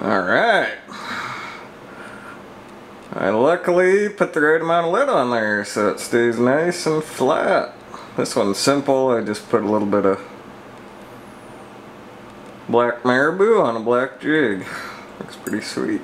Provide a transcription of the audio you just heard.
Alright. I luckily put the right amount of lid on there so it stays nice and flat. This one's simple, I just put a little bit of black marabou on a black jig. Looks pretty sweet.